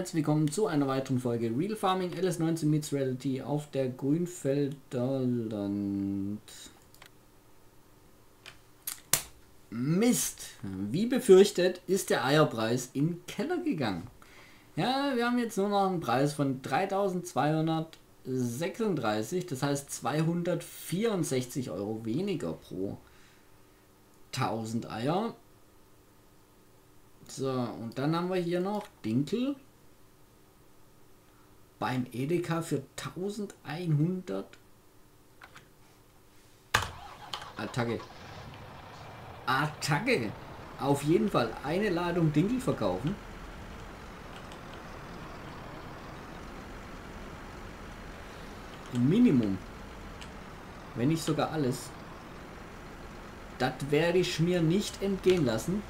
herzlich willkommen zu einer weiteren Folge Real Farming LS19 Meets Reality auf der Grünfelder Land. Mist! Wie befürchtet ist der Eierpreis in den Keller gegangen. Ja, wir haben jetzt nur noch einen Preis von 3236, das heißt 264 Euro weniger pro 1000 Eier. So, und dann haben wir hier noch Dinkel beim Edeka für 1100 Attacke. Attacke! Auf jeden Fall eine Ladung Dinkel verkaufen. Minimum. Wenn nicht sogar alles. Das werde ich mir nicht entgehen lassen.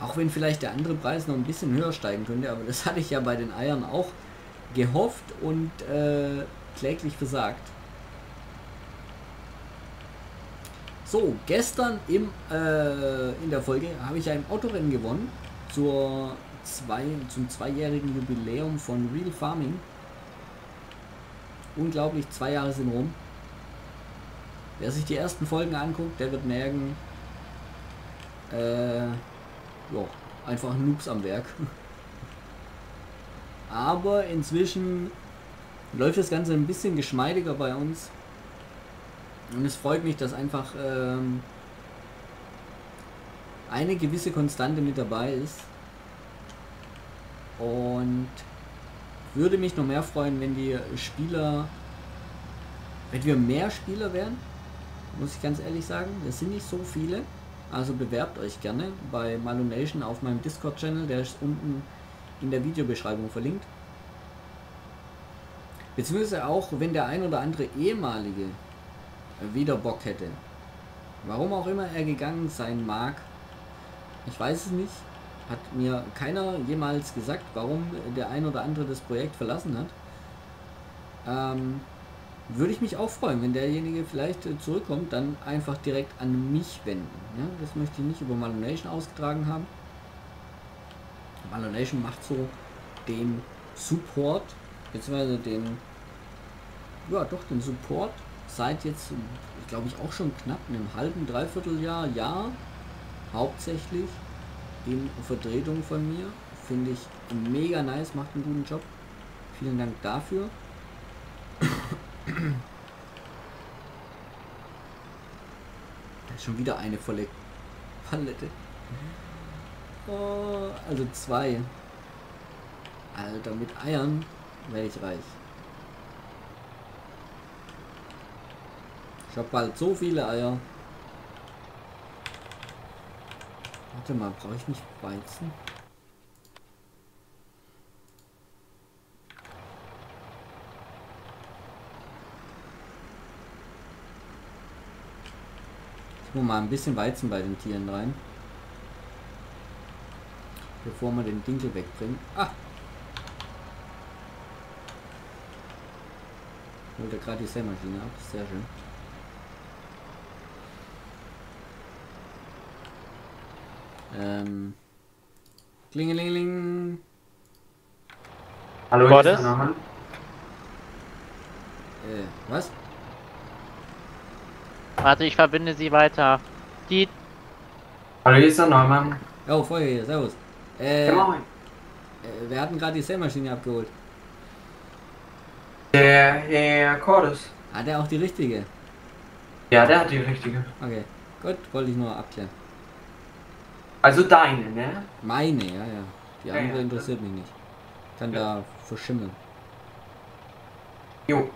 Auch wenn vielleicht der andere Preis noch ein bisschen höher steigen könnte, aber das hatte ich ja bei den Eiern auch gehofft und äh, kläglich versagt. So, gestern im, äh, in der Folge habe ich ein Autorennen gewonnen zur zwei, zum zweijährigen Jubiläum von Real Farming. Unglaublich, zwei Jahre sind rum. Wer sich die ersten Folgen anguckt, der wird merken, äh, ja, einfach Noobs am Werk. Aber inzwischen läuft das Ganze ein bisschen geschmeidiger bei uns. Und es freut mich, dass einfach ähm, eine gewisse Konstante mit dabei ist. Und würde mich noch mehr freuen, wenn die Spieler, wenn wir mehr Spieler wären, muss ich ganz ehrlich sagen. Das sind nicht so viele. Also bewerbt euch gerne bei Malonation auf meinem Discord-Channel, der ist unten in der Videobeschreibung verlinkt. Beziehungsweise auch, wenn der ein oder andere ehemalige wieder Bock hätte. Warum auch immer er gegangen sein mag, ich weiß es nicht. Hat mir keiner jemals gesagt, warum der ein oder andere das Projekt verlassen hat. Ähm, würde ich mich auch freuen, wenn derjenige vielleicht äh, zurückkommt, dann einfach direkt an mich wenden. Ja, das möchte ich nicht über Malonation ausgetragen haben. Malonation macht so den Support, beziehungsweise den, ja doch, den Support seit jetzt, glaube ich, auch schon knapp einem halben, dreiviertel Jahr, Jahr, hauptsächlich in Vertretung von mir. Finde ich mega nice, macht einen guten Job. Vielen Dank dafür. Schon wieder eine volle Palette. Oh, also zwei. Alter, mit Eiern werde ich reich. Ich habe bald so viele Eier. Warte mal, brauche ich nicht Weizen? Ich mal ein bisschen Weizen bei den Tieren rein. Bevor man den Dinkel wegbringen. Ah! Holt er gerade die Sämaschine ab. Sehr schön. Ähm. Klingelingeling. Hallo, Hand. Äh, was? Warte, ich verbinde sie weiter. Die. Hallo, hier ist der Neumann. Oh, Feuer hier, servus. Äh, Ja, moin. äh, wir hatten gerade die Sämaschine abgeholt. Der Herr Cordes. Hat er auch die richtige? Ja, der hat die richtige. Okay, gut, wollte ich nur abklären. Also deine, ne? Meine, ja, ja. Die Ja, andere ja. interessiert mich nicht. Kann Ja. da verschimmeln. Jo.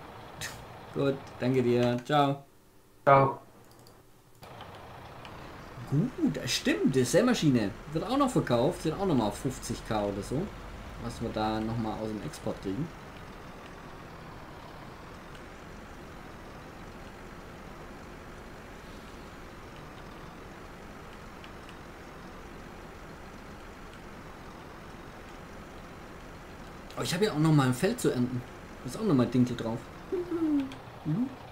Gut, danke dir. Ciao. Ciao. Gut, das stimmt. Die Sämaschine wird auch noch verkauft. Sind auch nochmal auf 50k oder so. Was wir da nochmal aus dem Export kriegen. Oh, ich habe ja auch noch mal ein Feld zu ernten. Da ist auch noch mal Dinkel drauf.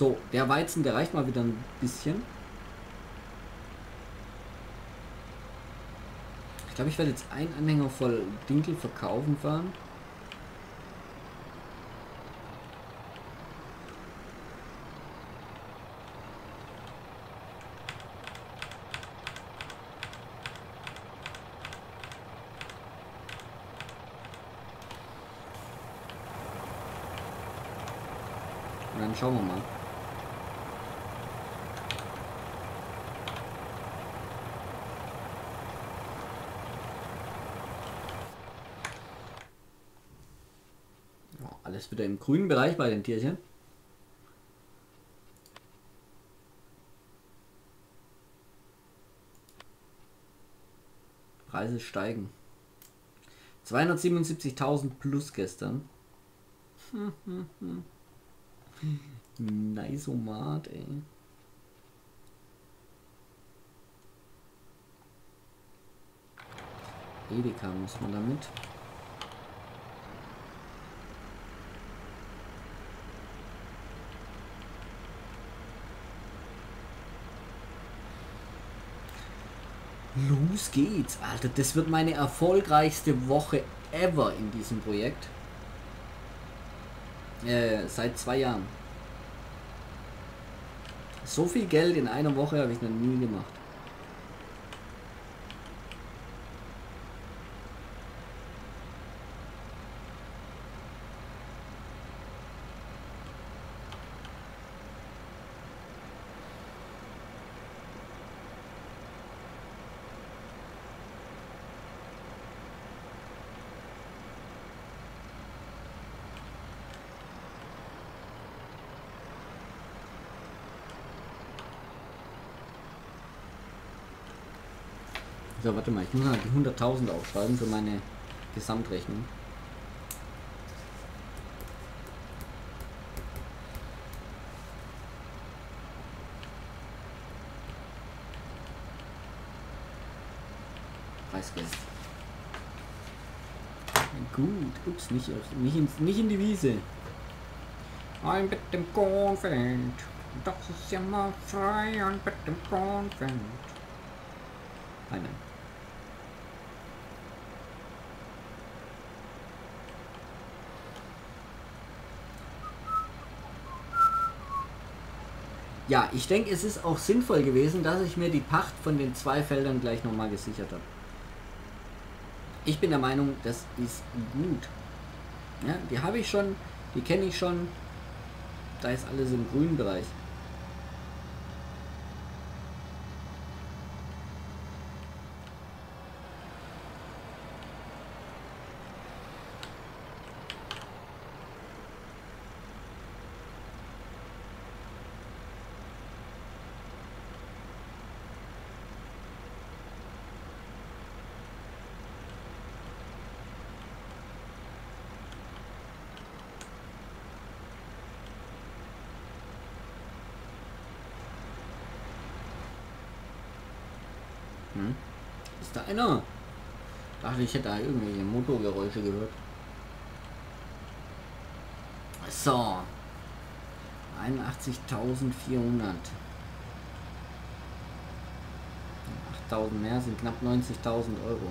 So, der Weizen, der reicht mal wieder ein bisschen. Ich glaube, ich werde jetzt einen Anhänger voll Dinkel verkaufen fahren. Dann schauen wir mal. Wieder im grünen Bereich bei den Tierchen. Preise steigen. 277.000 plus gestern. Nice-Omat, ey. Edeka muss man damit. Los geht's, Alter. Das wird meine erfolgreichste Woche ever in diesem Projekt. Äh, seit zwei Jahren. So viel Geld in einer Woche habe ich noch nie gemacht. So, warte mal, ich muss mal die 100.000 aufschreiben für meine Gesamtrechnung. Preisgeld. Gut, ups, nicht, nicht, in, nicht in die Wiese. Ein mit dem Kornfeld. Das ist ja mal frei, ein mit dem Kornfeld. Nein, Ja, ich denke, es ist auch sinnvoll gewesen, dass ich mir die Pacht von den zwei Feldern gleich nochmal gesichert habe. Ich bin der Meinung, das ist gut. Ja, die habe ich schon, die kenne ich schon. Da ist alles im grünen Bereich. Einer? Dachte ich hätte da irgendwelche Motorgeräusche gehört. So. 81.400. 8.000 mehr sind knapp 90.000 Euro.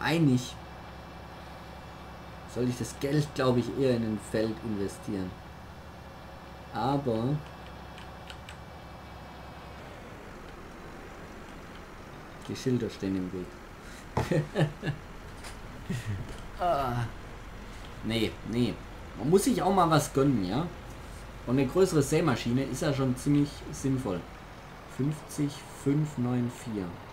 Einig soll ich das Geld, glaube ich, eher in ein Feld investieren. Aber die Schilder stehen im Weg. ah. Nee, nee. Man muss sich auch mal was gönnen, ja? Und eine größere Sämaschine ist ja schon ziemlich sinnvoll. 50, 594.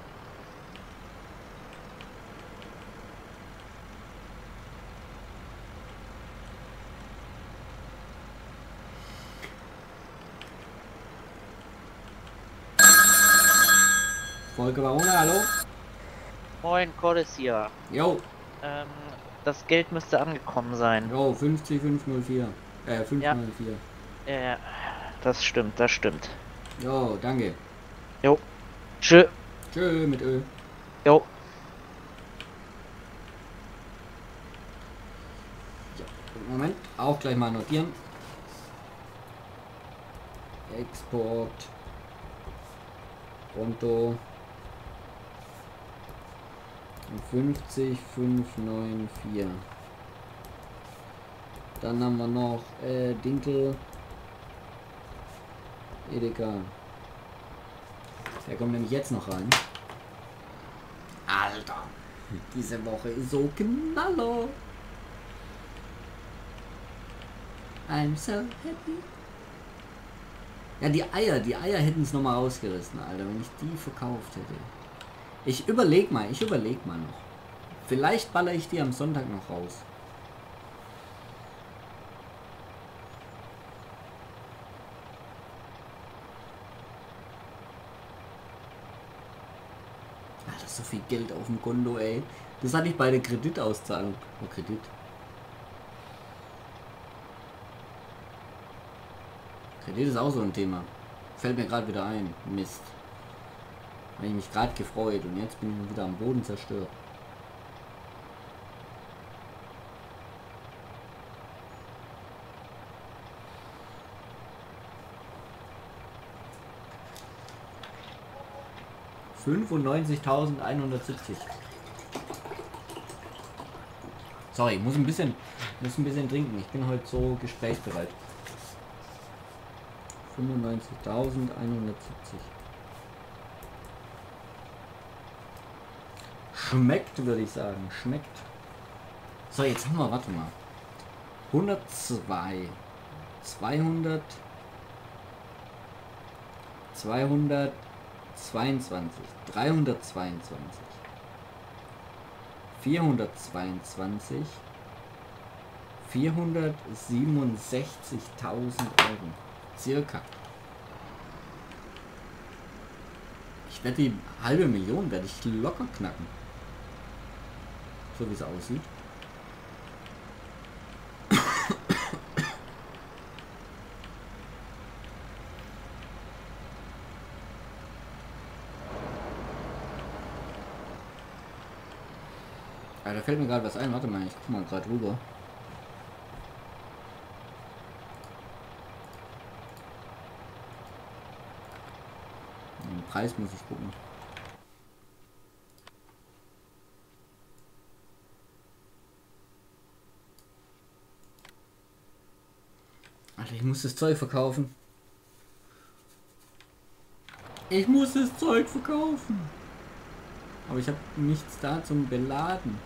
Folge Barona, hallo? Moin, Cordes hier. Jo, Ähm, das Geld müsste angekommen sein. jo, 50, 504. Äh, 504. Ja, das stimmt, das stimmt. Jo, danke. Jo. Tschö. Tschö mit Öl. Jo. Moment, auch gleich mal notieren. Export. Konto. 50 594. Dann haben wir noch äh, Dinkel. Edeka. Der kommt nämlich jetzt noch rein. Alter, diese Woche ist so knaller. I'm so happy. Ja, die Eier, die Eier hätten es nochmal rausgerissen, Alter, wenn ich die verkauft hätte. Ich überleg mal, ich überleg mal noch. Vielleicht baller ich die am Sonntag noch raus. Alter, so viel Geld auf dem Konto, ey. Das hatte ich bei der Kreditauszahlung. Oh, Kredit. Kredit ist auch so ein Thema. Fällt mir gerade wieder ein. Mist. Habe ich mich gerade gefreut und jetzt bin ich wieder am Boden zerstört. Fünfundneunzigtausendeinhundertsiebzig. Sorry, muss ein bisschen, muss ein bisschen trinken. Ich bin heute so gesprächsbereit. 95.170. Schmeckt, würde ich sagen. Schmeckt. So, jetzt haben wir, warte mal. 102. 200. 222. 322. 422. 467.000 Euro. Circa. Ich werde die halbe Million werde ich locker knacken. So wie es aussieht. Ja, da fällt mir gerade was ein. Warte mal, ich guck mal gerade rüber. Den Preis muss ich gucken. Muss das Zeug verkaufen. Ich muss das Zeug verkaufen. Aber ich habe nichts da zum Beladen.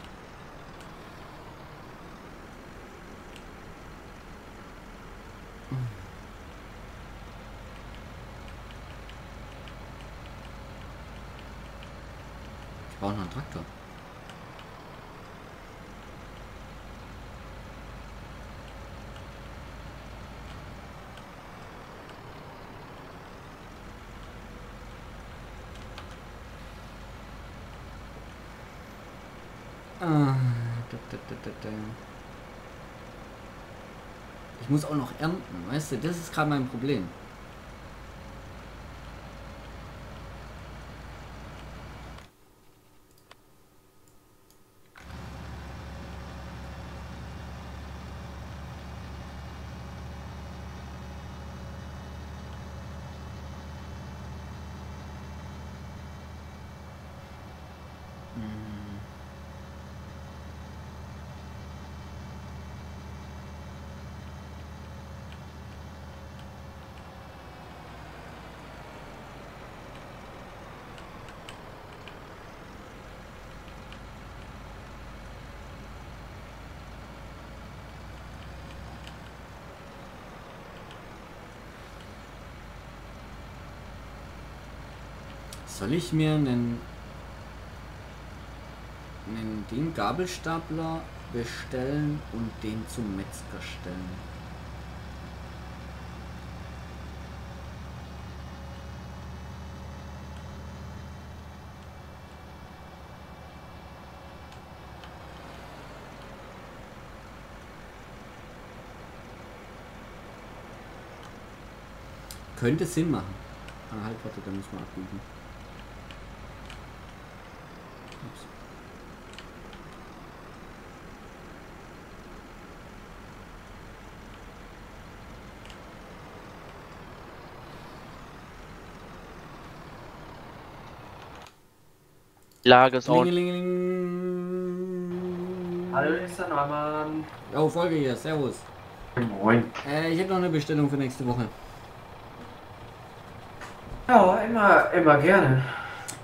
Ich brauche noch einen Traktor. Ah, da, da, da. Ich muss auch noch ernten, weißt du, das ist gerade mein Problem. Soll ich mir einen, einen den Gabelstapler bestellen und den zum Metzger stellen? Könnte Sinn machen. Ah, halt, warte, da müssen wir abbiegen. Lage ist auch. Hallo, ist der Neumann. Jo, Folge hier, servus. Moin. Äh, ich hätte noch eine Bestellung für nächste Woche. Ja, immer, immer gerne.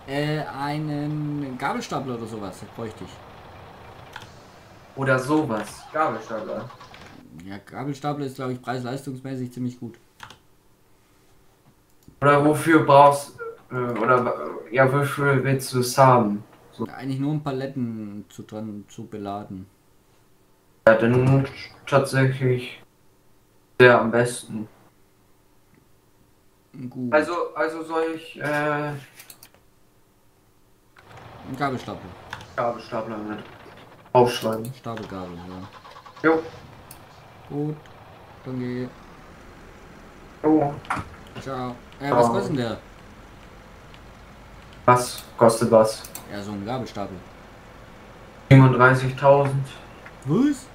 Äh, einen Gabelstapler oder sowas, das bräuchte ich. Oder sowas. Gabelstapler. Ja, Gabelstapler ist, glaube ich, preis-leistungsmäßig ziemlich gut. Oder wofür brauchst äh, oder äh, ja, wofür willst du es haben? Eigentlich nur um Paletten zu, dran zu beladen. Ja, dann tatsächlich der am besten. Gut. Also, also soll ich äh, ein Gabelstapler. Gabelstapler mit aufschreiben. Stapelgabel, ja. Jo. Gut. Danke. Jo. Ciao. Äh, was Ciao. kostet denn der? Was kostet was? Ja, so ein Gabelstapel. 37.000. Was?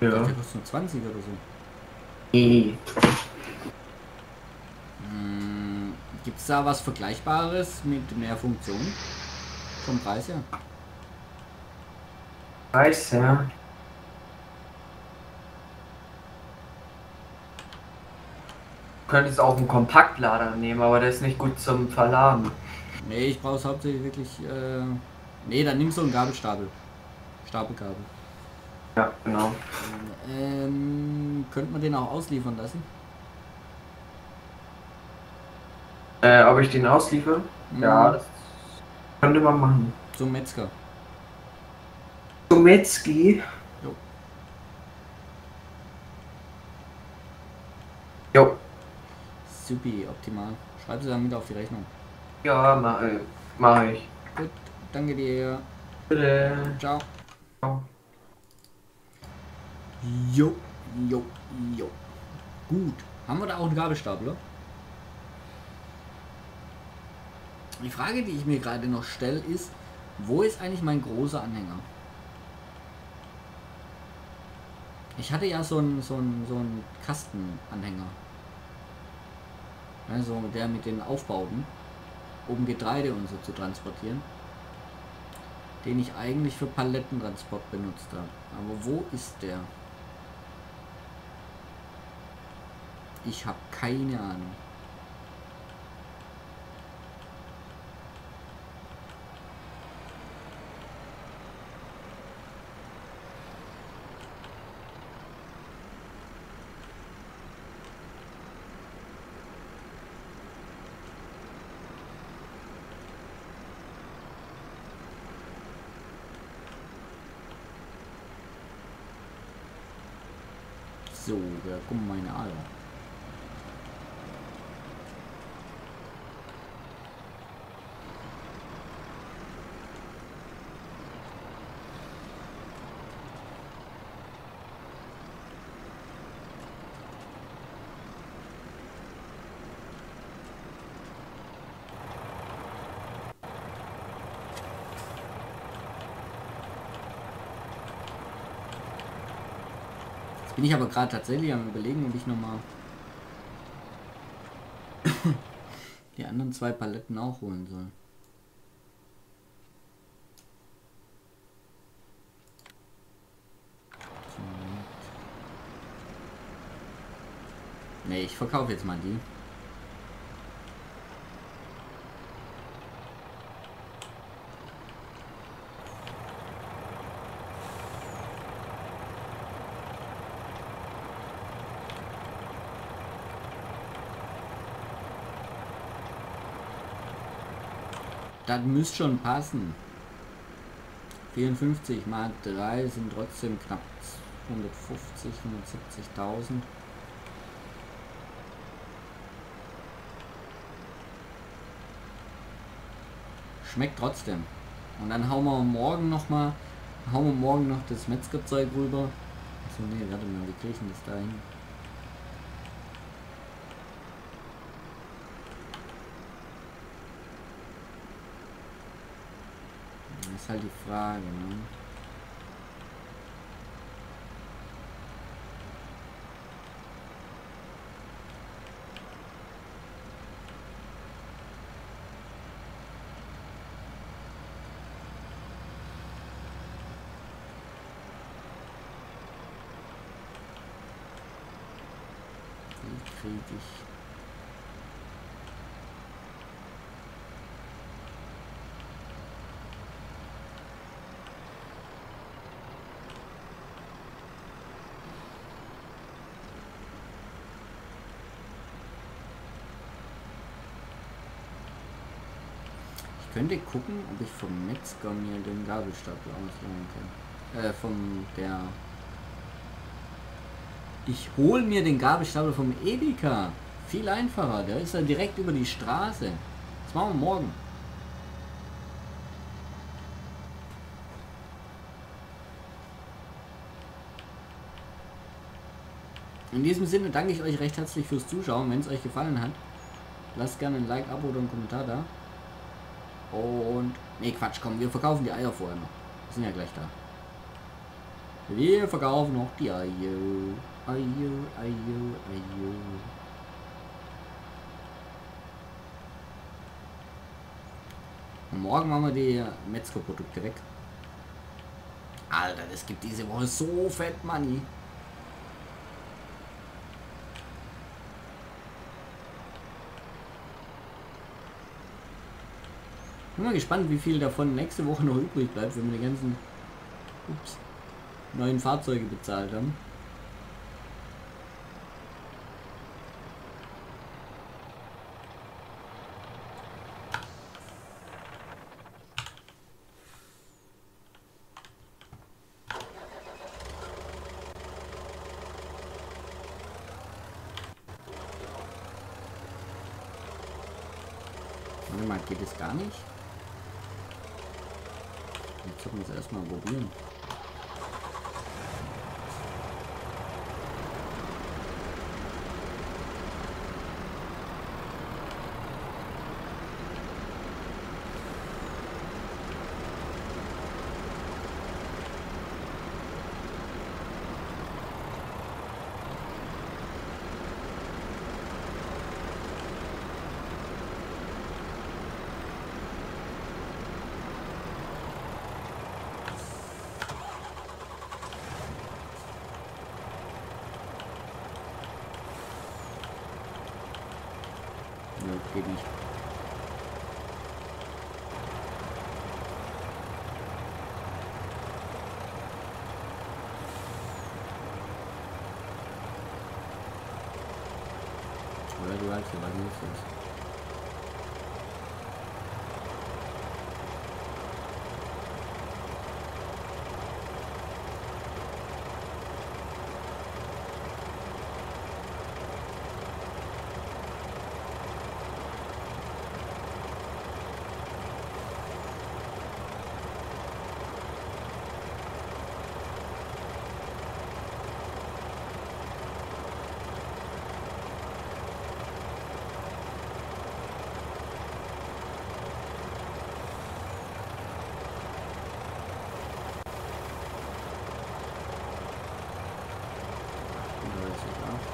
Ja. Der kostet nur 20 oder so. Nee. Hm, Gibt es da was Vergleichbares mit mehr Funktionen? Vom Preis her? Ja. Du könntest auch einen Kompaktlader nehmen, aber der ist nicht gut zum Verladen. Nee, ich brauche es hauptsächlich wirklich. Äh, nee, dann nimm so einen Gabelstapel. Stapelgabel. Ja, genau. Ähm, könnte man den auch ausliefern lassen? Äh, ob ich den ausliefere? Ja, Hm, das könnte man machen. Zum Metzger. Zumetzki. Jo. Jo. Supi, optimal. Schreib sie dann mit auf die Rechnung. Ja, mach, mach ich. Gut, danke dir. Bitte. Ciao. Ciao. Jo, jo, jo. Gut. Haben wir da auch einen Gabelstapler? Die Frage, die ich mir gerade noch stelle, ist, wo ist eigentlich mein großer Anhänger? Ich hatte ja so einen so einen, so einen Kastenanhänger. Also der mit den Aufbauten, um Getreide und so zu transportieren. Den ich eigentlich für Palettentransport benutzt habe. Aber wo ist der? Ich habe keine Ahnung. So, da kommen meine Eier. Bin ich aber gerade tatsächlich am überlegen, ob ich nochmal die anderen zwei Paletten auch holen soll. So. Nee, ich verkaufe jetzt mal die. Das müsste schon passen. 54 mal 3 sind trotzdem knapp 150, 170.000. Schmeckt trotzdem. Und dann hauen wir morgen noch mal, hauen wir morgen noch das Metzgerzeug rüber. Achso, nee, warte mal, wie kriege ich denn das da hin? ist halt die Frage, ne? Krieg ich könnte gucken, ob ich vom Metzger mir den Gabelstapel ausleihen kann. Äh, von der ich hole mir den Gabelstapel vom Edeka. Viel einfacher. Der ist ja direkt über die Straße. Das machen wir morgen. In diesem Sinne danke ich euch recht herzlich fürs Zuschauen. Wenn es euch gefallen hat, lasst gerne ein Like, Abo oder einen Kommentar da. Und... Nee, Quatsch, komm, wir verkaufen die Eier vorher noch. Wir sind ja gleich da. Wir verkaufen noch die Eier. Eier, Eier, Eier. Und morgen machen wir die Metzger-Produkte weg. Alter, das gibt diese Woche so fett Money. Bin mal gespannt, wie viel davon nächste Woche noch übrig bleibt, wenn wir die ganzen ups, neuen Fahrzeuge bezahlt haben. Warte mal, geht es gar nicht? Wir es erstmal probieren. Ja, geht nicht. Oder du weißt ja, was los ist. Oder ist es auch?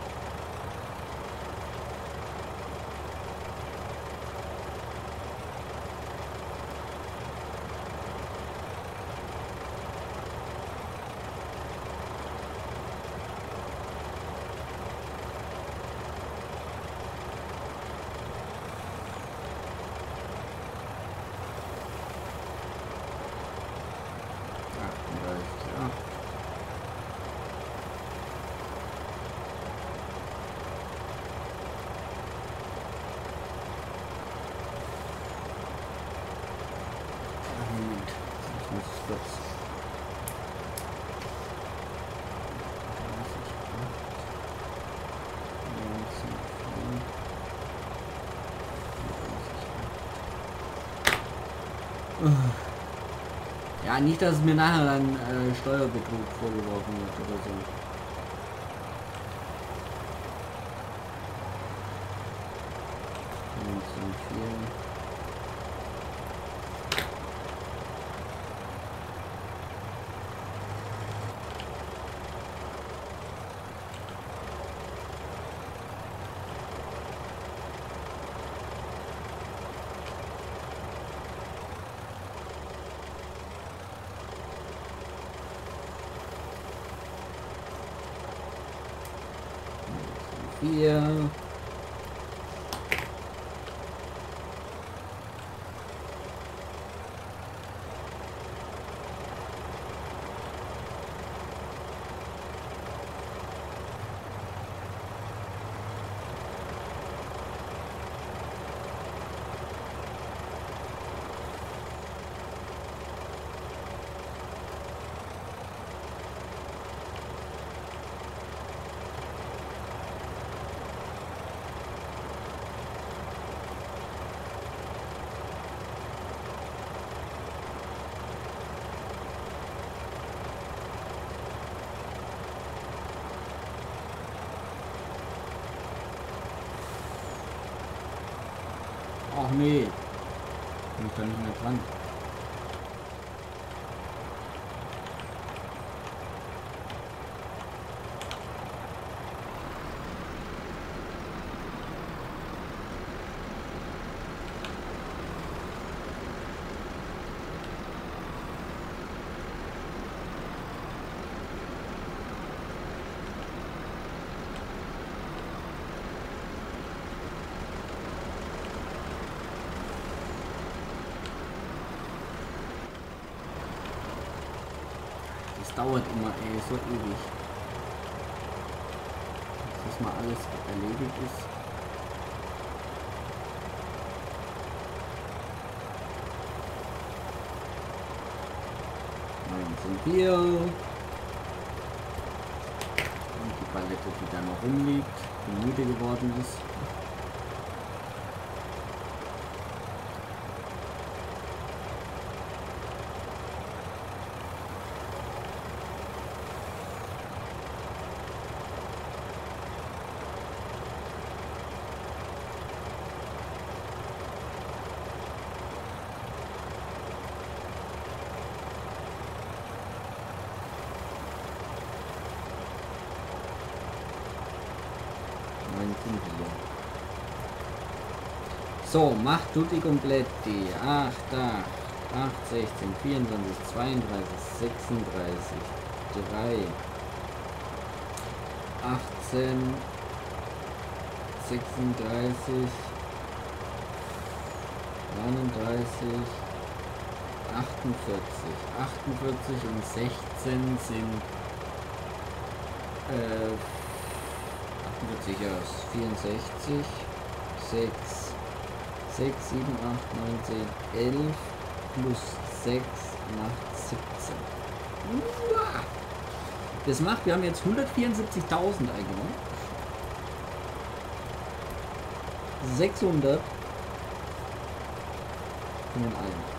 Achtunddreißig, ja. Moment, ich muss kurz. 30, Ja, nicht, dass mir nachher dann äh, Steuerbetrug vorgeworfen wird oder so. Yeah. Ach nee. Bin ich da nicht mehr dran. Dauert immer ey, so ewig. Bis das mal alles erledigt ist. Sind wir. Und die Palette, die da noch rumliegt, die müde geworden ist. Nein, sind wir. So, macht tutti completi. 8, 8, 8, 16, 24, 32, 36, 3, 18, 36, 39, 48, 48 und 16 sind äh, 48 aus 64, 6, 6, 7, 8, 9, 10, 11 plus 6 macht 17. Uah! Das macht, wir haben jetzt 174.000 eingenommen. 600 von den allen.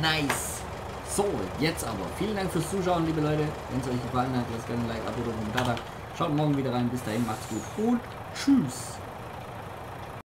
Nice. So, jetzt aber. Vielen Dank fürs Zuschauen, liebe Leute. Wenn es euch gefallen hat, lasst gerne ein Like, Abo, und da. Schaut morgen wieder rein. Bis dahin, macht's gut und tschüss.